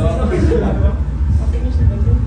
Finish na ba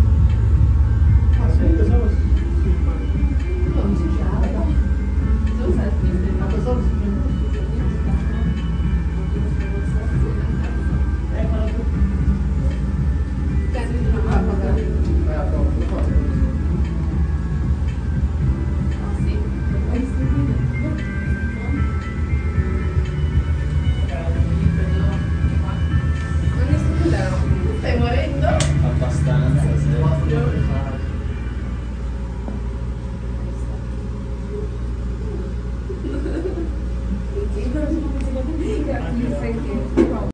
Thank you.